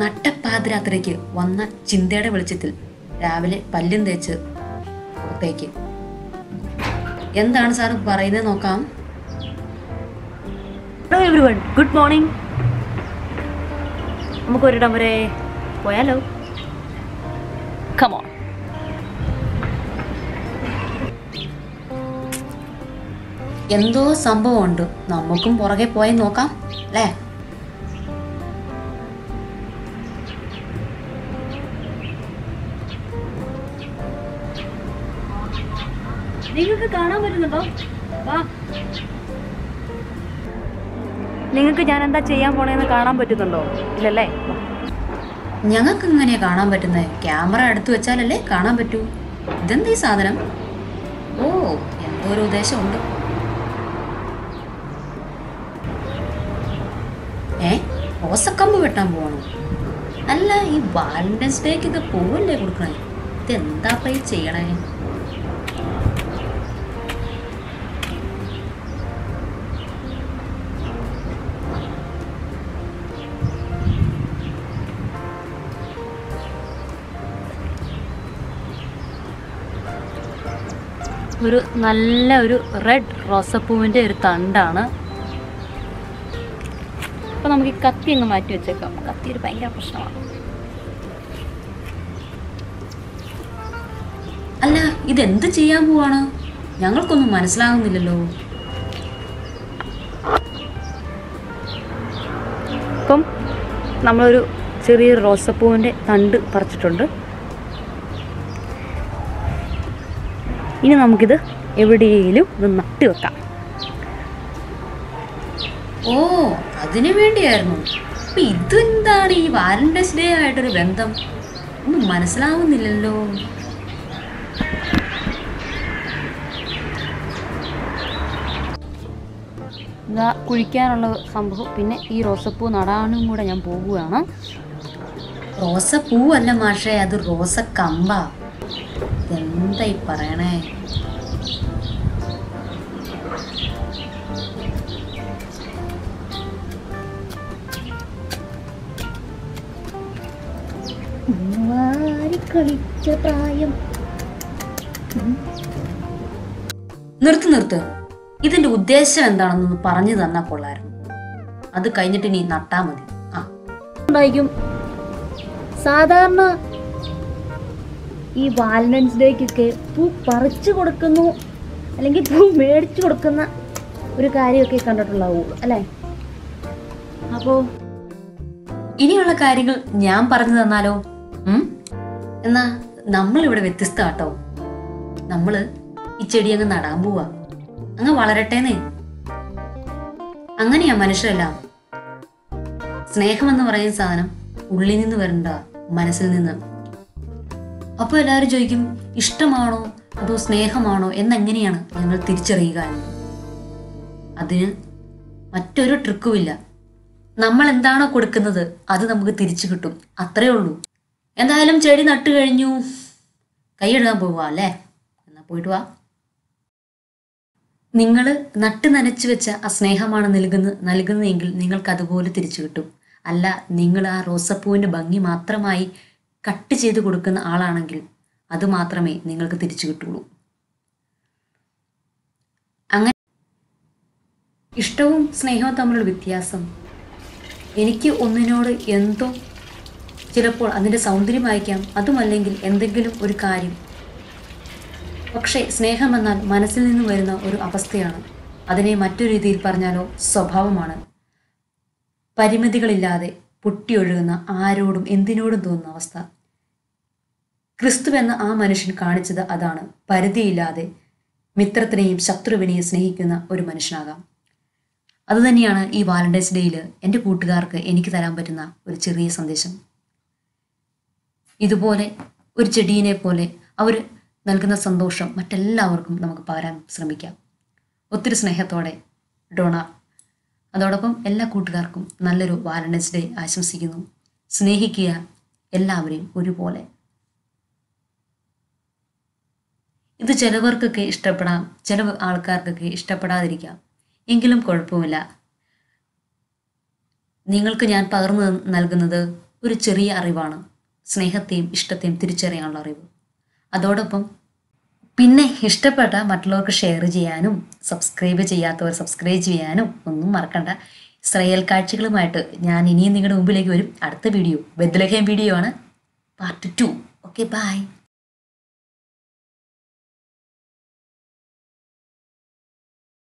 നട്ടപ്പാതിരാത്രിക്ക് വന്ന ചിന്തയുടെ വെളിച്ചത്തിൽ രാവിലെ പല്ലും തേച്ച് പുറത്തേക്ക്. എന്താണ് സാർ പറയുന്നത് നോക്കാം. Hello everyone good morning നമുക്ക് ഒരിടം വരെ പോയാലോ? കമോൺ എന്തോ സംഭവമുണ്ട്. നമുക്കും പുറകെ പോയി നോക്കാം അല്ലേ? നിങ്ങൾക്ക് കാണാൻ പറ്റുന്നുണ്ടോ? വാ. നിങ്ങൾക്ക് ഞാൻ എന്താ ചെയ്യാൻ പോണേന്ന് കാണാൻ പറ്റുന്നുണ്ടോ? ഇല്ലല്ലേ. ഞങ്ങൾക്ക് ഇങ്ങനെ കാണാൻ പറ്റുന്നത് ക്യാമറ അടുത്ത് വെച്ചാലല്ലേ കാണാൻ പറ്റൂ. ഇതെന്താ ഈ സാധനം? ഓ എന്തോ ഒരു ഉദ്ദേശമുണ്ട്. ഏ ഓസക്കമ്പ് വെട്ടാൻ പോകണം അല്ല ഈ വാലന്റൈൻസ് ഡേക്ക് ഇത് പൂവല്ലേ കൊടുക്കണേ? ഇതെന്താ ഈ ചെയ്യണേ? ഒരു നല്ല ഒരു റെഡ് റോസപ്പൂവിന്റെ ഒരു തണ്ടാണ്. അപ്പോൾ നമുക്ക് ഈ കത്തി അങ്ങ് മാറ്റി വെച്ചേക്കാം. കത്തി ഒരു ഭയങ്കര പ്രശ്നമാണ്. അല്ല ഇതെന്ത് ചെയ്യാൻ പോവാണ്? ഞങ്ങൾക്കൊന്നും മനസ്സിലാകുന്നില്ലല്ലോ. ഇപ്പം നമ്മളൊരു ചെറിയൊരു റോസപ്പൂവിന്റെ തണ്ട് പറിച്ചിട്ടുണ്ട്. ഇനി നമുക്കിത് എവിടെയെങ്കിലും ഇത് നട്ട് വെക്കാം. ഓ അതിനു വേണ്ടിയായിരുന്നു. അപ്പൊ ഇതെന്താണ് ഈ വാലന്റൈൻസ് ഡേ ആയിട്ടൊരു ബന്ധം? ഒന്നും മനസ്സിലാവുന്നില്ലല്ലോ. ഇതാ കുഴിക്കാനുള്ള സംഭവം. പിന്നെ ഈ റോസപ്പൂ നടാനും കൂടെ ഞാൻ പോവുകയാണ്. റോസപ്പൂവല്ല മാഷേ അത് റോസ കമ്പാ എന്താ ഈ പറയണേ കളിച്ച പ്രായം. നിർത്ത് നിർത്ത്. ഇതിന്റെ ഉദ്ദേശം എന്താണെന്നൊന്ന് പറഞ്ഞു തന്നാ കൊള്ളായിരുന്നു. അത് കഴിഞ്ഞിട്ട് നീ നട്ടാ മതി. ആ. സാധാരണ ഈ വാലന്റൈൻസ് ഡേക്കൊക്കെ പൂ പറിച്ചു കൊടുക്കുന്നു അല്ലെങ്കിൽ പൂ മേടിച്ചു കൊടുക്കുന്ന ഒരു കാര്യമൊക്കെ കണ്ടിട്ടുള്ളാവുള്ളൂ അല്ലേ? അപ്പോ ഇനിയുള്ള കാര്യങ്ങൾ ഞാൻ പറഞ്ഞു തന്നാലോ? എന്നാ നമ്മളിവിടെ വ്യത്യസ്ത കേട്ടോ നമ്മൾ ഈ ചെടി അങ്ങ് നടാൻ പോവാ. അങ്ങ് വളരട്ടേന്നേ. അങ്ങനെയാ മനുഷ്യരെല്ലാം. സ്നേഹമെന്ന് പറയുന്ന സാധനം ഉള്ളിൽ നിന്ന് വരണ്ട മനസ്സിൽ നിന്ന്. അപ്പൊ എല്ലാവരും ചോദിക്കും ഇഷ്ടമാണോ അതോ സ്നേഹമാണോ എന്നെങ്ങനെയാണ് ഞങ്ങൾ തിരിച്ചറിയുക എന്ന്. അതിന് മറ്റൊരു ട്രിക്കുമില്ല. നമ്മൾ എന്താണോ കൊടുക്കുന്നത് അത് നമുക്ക് തിരിച്ചു കിട്ടും. അത്രേ ഉള്ളൂ. എന്തായാലും ചെടി നട്ടു കഴിഞ്ഞു. കൈയെടുക്കാൻ പോവുക അല്ലേ? എന്നാൽ പോയിട്ട് വാ. നിങ്ങൾ നട്ട് നനച്ചു വെച്ച ആ സ്നേഹമാണ് നൽകുന്ന നൽകുന്നതെങ്കിൽ നിങ്ങൾക്ക് അതുപോലെ തിരിച്ചു കിട്ടും. അല്ല നിങ്ങൾ ആ റോസപ്പൂവിന്റെ ഭംഗി മാത്രമായി കട്ട് ചെയ്ത് കൊടുക്കുന്ന ആളാണെങ്കിൽ അത് മാത്രമേ നിങ്ങൾക്ക് തിരിച്ചു കിട്ടുള്ളൂ. അങ്ങനെ ഇഷ്ടവും സ്നേഹവും തമ്മിലുള്ള വ്യത്യാസം എനിക്ക് ഒന്നിനോട് എന്തോ ചിലപ്പോൾ അതിന്റെ സൗന്ദര്യമായിരിക്കാം അതുമല്ലെങ്കിൽ എന്തെങ്കിലും ഒരു കാര്യം. പക്ഷേ സ്നേഹം എന്നാൽ മനസ്സിൽ നിന്ന് വരുന്ന ഒരു അവസ്ഥയാണ്. അതിനെ മറ്റൊരു രീതിയിൽ പറഞ്ഞാലോ സ്വഭാവമാണ്. പരിമിതികളില്ലാതെ പൊട്ടിയൊഴുകുന്ന ആരോടും എന്തിനോടും തോന്നുന്ന അവസ്ഥ. ക്രിസ്തു എന്ന ആ മനുഷ്യൻ കാണിച്ചത് അതാണ്. പരിധിയില്ലാതെ മിത്രത്തിനെയും ശത്രുവിനെയും സ്നേഹിക്കുന്ന ഒരു മനുഷ്യനാകാം. അതുതന്നെയാണ് ഈ വാലന്റൈൻസ് ഡേയിൽ എന്റെ കൂട്ടുകാർക്ക് എനിക്ക് തരാൻ പറ്റുന്ന ഒരു ചെറിയ സന്ദേശം. ഇതുപോലെ ഒരു ചെടീനെ പോലെ അവർ നൽകുന്ന സന്തോഷം മറ്റെല്ലാവർക്കും നമുക്ക് പകരാൻ ശ്രമിക്കാം. ഒത്തിരി സ്നേഹത്തോടെ ഡോണ. അതോടൊപ്പം എല്ലാ കൂട്ടുകാർക്കും നല്ലൊരു വാലന്റൈൻസ് ഡേ ആശംസിക്കുന്നു. സ്നേഹിക്കുക എല്ലാവരെയും ഒരുപോലെ. ഇത് ചിലവർക്കൊക്കെ ഇഷ്ടപ്പെടാം ചില ആൾക്കാർക്കൊക്കെ ഇഷ്ടപ്പെടാതിരിക്കാം. എങ്കിലും കുഴപ്പമില്ല. നിങ്ങൾക്ക് ഞാൻ പകർന്നു നൽകുന്നത് ഒരു ചെറിയ അറിവാണ്. സ്നേഹത്തെയും ഇഷ്ടത്തെയും തിരിച്ചറിയാനുള്ള അറിവ്. അതോടൊപ്പം പിന്നെ ഇഷ്ടപ്പെട്ട മറ്റുള്ളവർക്ക് ഷെയർ ചെയ്യാനും സബ്സ്ക്രൈബ് ചെയ്യാത്തവർ സബ്സ്ക്രൈബ് ചെയ്യാനും ഒന്നും മറക്കണ്ട. ഇസ്രയേൽ കാഴ്ചകളുമായിട്ട് ഞാൻ ഇനിയും നിങ്ങളുടെ മുമ്പിലേക്ക് വരും. അടുത്ത വീഡിയോ ബദ്ലഹേം വീഡിയോ ആണ്. Part two okay bye